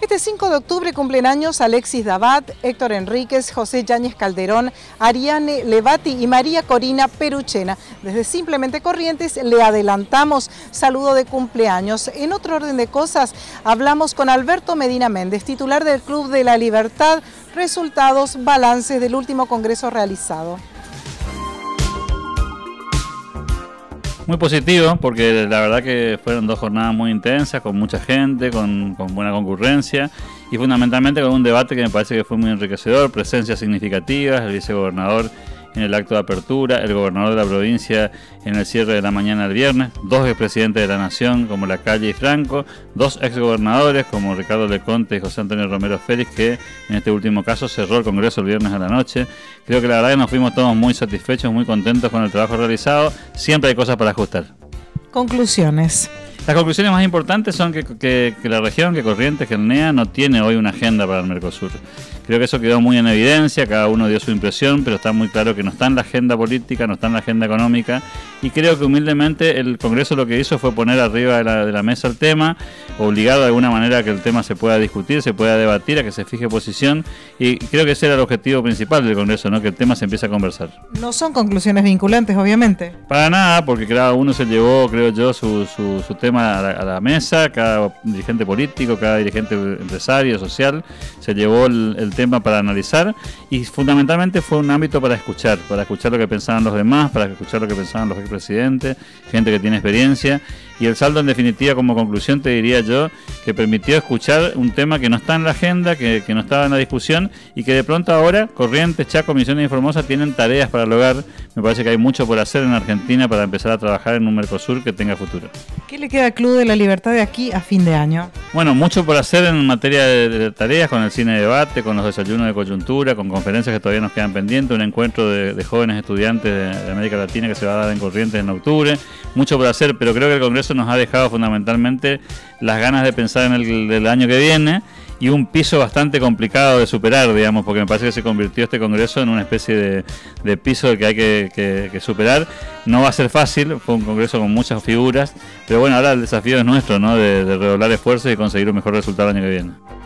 Este 5 de octubre cumplen años Alexis Dabat, Héctor Enríquez, José Yáñez Calderón, Ariane Levati y María Corina Peruchena. Desde Simplemente Corrientes le adelantamos saludo de cumpleaños. En otro orden de cosas, hablamos con Alberto Medina Méndez, titular del Club de la Libertad, resultados, balances del último congreso realizado. Muy positivo, porque la verdad que fueron dos jornadas muy intensas, con mucha gente, con, buena concurrencia y fundamentalmente con un debate que me parece que fue muy enriquecedor, presencias significativas, el vicegobernador en el acto de apertura, el gobernador de la provincia en el cierre de la mañana del viernes, dos expresidentes de la Nación como La Calle y Franco, dos exgobernadores como Ricardo Leconte y José Antonio Romero Félix, que en este último caso cerró el Congreso el viernes a la noche. Creo que la verdad que nos fuimos todos muy satisfechos, muy contentos con el trabajo realizado. Siempre hay cosas para ajustar. Conclusiones. Las conclusiones más importantes son que, la región, que Corrientes, que el NEA no tiene hoy una agenda para el Mercosur. Creo que eso quedó muy en evidencia, cada uno dio su impresión, pero está muy claro que no está en la agenda política, no está en la agenda económica, y creo que humildemente el Congreso lo que hizo fue poner arriba de la, de la mesa el tema, obligar de alguna manera a que el tema se pueda discutir, se pueda debatir, a que se fije posición, y creo que ese era el objetivo principal del Congreso, ¿no? que el tema se empiece a conversar. No son conclusiones vinculantes, obviamente. Para nada, porque cada uno se llevó, creo yo, su, su, tema a la, a la, mesa, cada dirigente político, cada dirigente empresario, social, se llevó el, el tema para analizar y fundamentalmente fue un ámbito para escuchar, para escuchar lo que pensaban los demás, para escuchar lo que pensaban los expresidentes, gente que tiene experiencia y el saldo en definitiva como conclusión te diría yo que permitió escuchar un tema que no está en la agenda, que, no estaba en la discusión y que de pronto ahora Corrientes, Chaco, Misiones y Formosa tienen tareas para lograr. Me parece que hay mucho por hacer en Argentina para empezar a trabajar en un Mercosur que tenga futuro. ¿Qué le queda al Club de la Libertad de aquí a fin de año? Bueno, mucho por hacer en materia de, tareas, con el cine de debate, con los desayunos de coyuntura, con conferencias que todavía nos quedan pendientes, un encuentro de, jóvenes estudiantes de, América Latina que se va a dar en Corrientes en octubre. Mucho por hacer, pero creo que el Congreso nos ha dejado fundamentalmente las ganas de pensar en el año que viene y un piso bastante complicado de superar, digamos, porque me parece que se convirtió este Congreso en una especie de, piso que hay que, superar. No va a ser fácil, fue un Congreso con muchas figuras, pero bueno, ahora el desafío es nuestro, ¿no? De, de redoblar esfuerzos y conseguir un mejor resultado el año que viene.